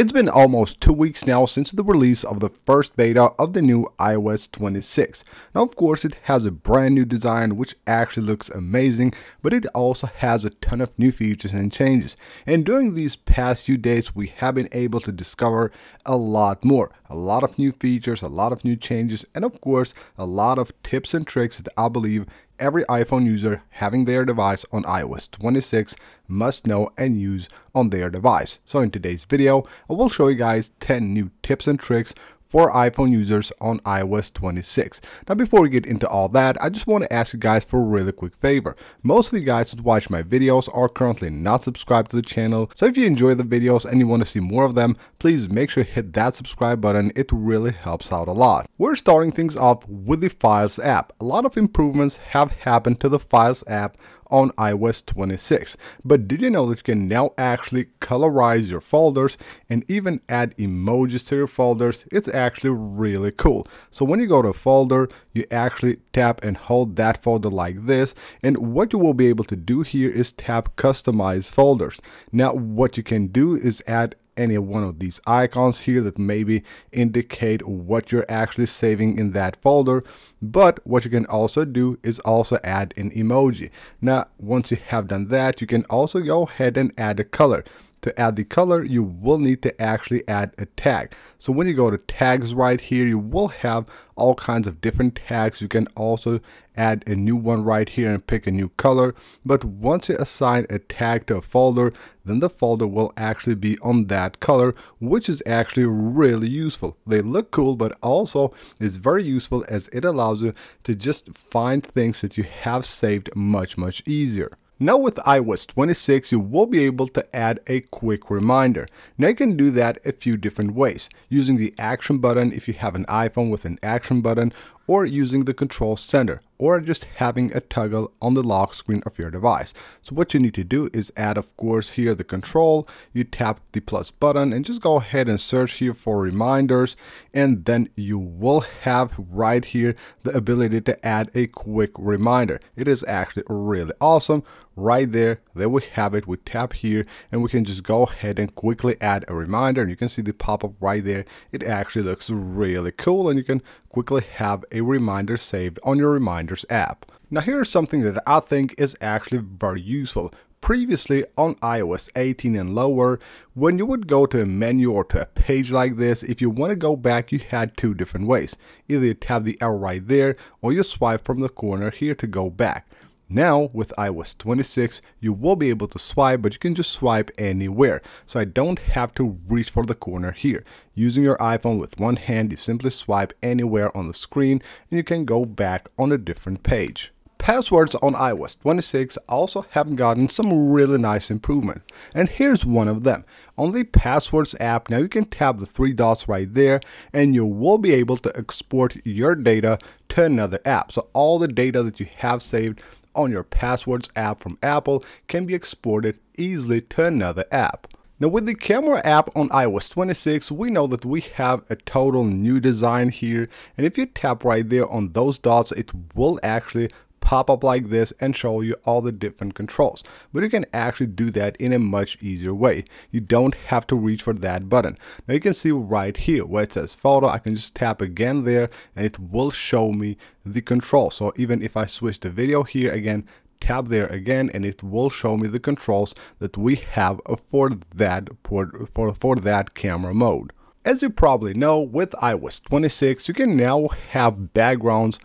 It's been almost two weeks now since the release of the first beta of the new iOS 26. Now of course it has a brand new design which actually looks amazing, but it also has a ton of new features and changes. And during these past few days we have been able to discover a lot more. A lot of new features, a lot of new changes, and of course a lot of tips and tricks that I believe every iPhone user having their device on iOS 26 must know and use on their device. So in today's video, I will show you guys 10 new tips and tricks for iPhone users on iOS 26. Now before we get into all that, I just want to ask you guys for a really quick favor. Most of you guys that watch my videos are currently not subscribed to the channel, so if you enjoy the videos and you want to see more of them, please make sure to hit that subscribe button, it really helps out a lot. We're starting things off with the Files app. A lot of improvements have happened to the Files app on iOS 26. But did you know that you can now actually colorize your folders and even add emojis to your folders? It's actually really cool. So when you go to a folder, you actually tap and hold that folder like this. And what you will be able to do here is tap customize folders. Now what you can do is add any one of these icons here that maybe indicate what you're actually saving in that folder. But what you can also do is also add an emoji. Now, once you have done that, you can also go ahead and add a color to add the color, you will need to actually add a tag. So when you go to tags right here, you will have all kinds of different tags. You can also add a new one right here and pick a new color. But once you assign a tag to a folder, then the folder will actually be on that color, which is actually really useful. They look cool, but also it's very useful as it allows you to just find things that you have saved much, much easier. Now with iOS 26, you will be able to add a quick reminder. Now you can do that a few different ways, using the action button if you have an iPhone with an action button, or using the control center or just having a toggle on the lock screen of your device. So what you need to do is add of course here the control, you tap the plus button and just go ahead and search here for reminders and then you will have right here the ability to add a quick reminder. It is actually really awesome. Right there, there we have it. We tap here and we can just go ahead and quickly add a reminder and you can see the pop-up right there. It actually looks really cool and you can quickly have a reminder saved on your reminders app. Now here's something that I think is actually very useful. Previously on iOS 18 and lower, when you would go to a menu or to a page like this, if you want to go back, you had two different ways. Either you tap the arrow right there or you swipe from the corner here to go back. Now with iOS 26, you will be able to swipe, but you can just swipe anywhere. So I don't have to reach for the corner here. Using your iPhone with one hand, you simply swipe anywhere on the screen and you can go back on a different page. Passwords on iOS 26 also have gotten some really nice improvement, and here's one of them. On the Passwords app, now you can tap the three dots right there, and you will be able to export your data to another app. So all the data that you have saved on your Passwords app from Apple can be exported easily to another app. Now with the camera app on iOS 26, we know that we have a total new design here. And if you tap right there on those dots, it will actually pop up like this and show you all the different controls. But you can actually do that in a much easier way. You don't have to reach for that button. Now you can see right here where it says photo, I can just tap again there and it will show me the control. So even if I switch the video here again, tap there again and it will show me the controls that we have for that for, for, for that camera mode. As you probably know, with iOS 26, you can now have backgrounds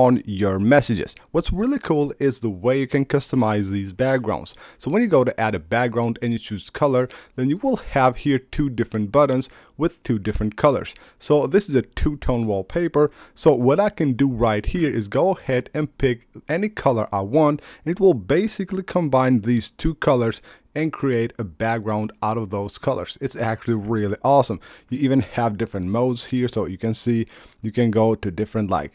on your messages. What's really cool is the way you can customize these backgrounds. So when you go to add a background and you choose color, then you will have here two different buttons with two different colors. So this is a two-tone wallpaper. So what I can do right here is go ahead and pick any color I want. And it will basically combine these two colors and create a background out of those colors. It's actually really awesome. You even have different modes here. So you can see, you can go to different like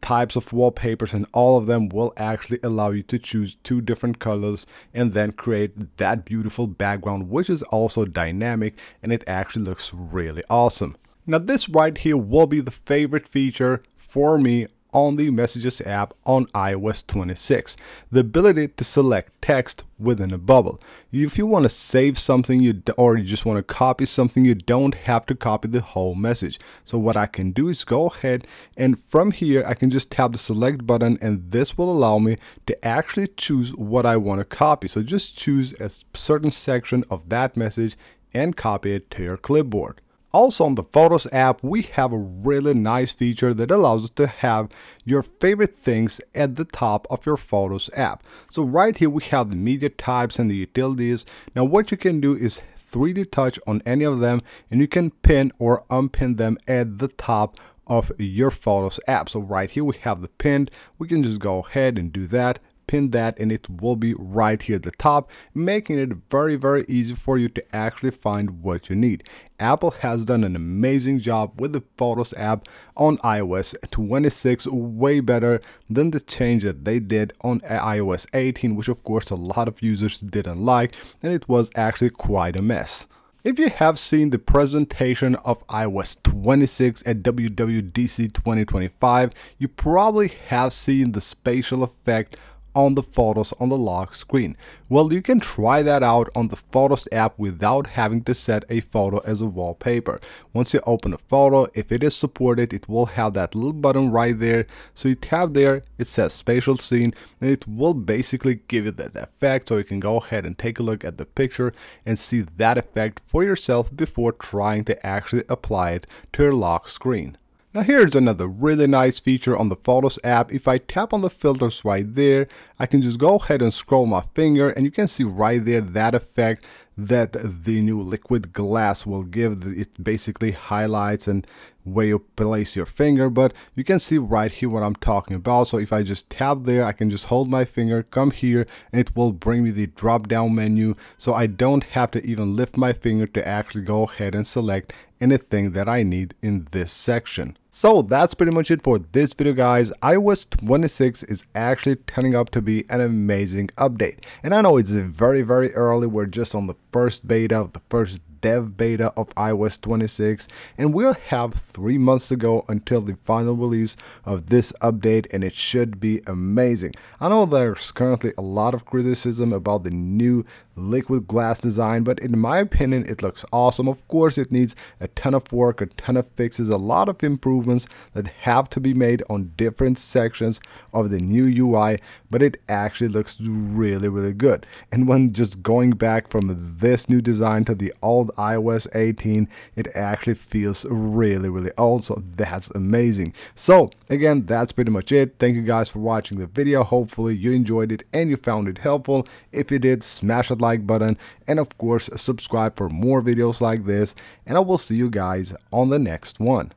types of wallpapers and all of them will actually allow you to choose two different colors and then create that beautiful background which is also dynamic and it actually looks really awesome. Now this right here will be the favorite feature for me on the Messages app on iOS 26. The ability to select text within a bubble. If you want to save something you or you just want to copy something, you don't have to copy the whole message. So what I can do is go ahead and from here I can just tap the select button and this will allow me to actually choose what I want to copy. So just choose a certain section of that message and copy it to your clipboard. Also on the Photos app, we have a really nice feature that allows us to have your favorite things at the top of your Photos app. So right here we have the media types and the utilities. Now what you can do is 3D touch on any of them and you can pin or unpin them at the top of your Photos app. So right here we have the pinned. We can just go ahead and do that pin that and it will be right here at the top making it very very easy for you to actually find what you need Apple has done an amazing job with the Photos app on iOS 26 way better than the change that they did on iOS 18 which of course a lot of users didn't like and it was actually quite a mess. If you have seen the presentation of iOS 26 at WWDC 2025, you probably have seen the spatial effect on the photos on the lock screen. Well, you can try that out on the Photos app without having to set a photo as a wallpaper. Once you open a photo, if it is supported, it will have that little button right there. So you tap there, it says spatial scene, and it will basically give you that effect. So you can go ahead and take a look at the picture and see that effect for yourself before trying to actually apply it to your lock screen. Now here's another really nice feature on the Photos app. If I tap on the filters right there, I can just go ahead and scroll my finger and you can see right there that effect that the new liquid glass will give. It basically highlights and where you place your finger but you can see right here what I'm talking about so if I just tap there I can just hold my finger come here and it will bring me the drop down menu so I don't have to even lift my finger to actually go ahead and select anything that I need in this section. So that's pretty much it for this video guys. iOS 26 is actually turning up to be an amazing update. And I know it's very very early, we're just on the first beta of the first dev beta of iOS 26 and we'll have three months to go until the final release of this update and it should be amazing. I know there's currently a lot of criticism about the new liquid glass design but in my opinion it looks awesome. Of course it needs a ton of work, a ton of fixes, a lot of improvements that have to be made on different sections of the new UI but it actually looks really really good. And when just going back from this new design to the old iOS 18 it actually feels really really old so that's amazing. So again that's pretty much it. Thank you guys for watching the video. Hopefully you enjoyed it and you found it helpful. If you did smash that like button and of course subscribe for more videos like this and I will see you guys on the next one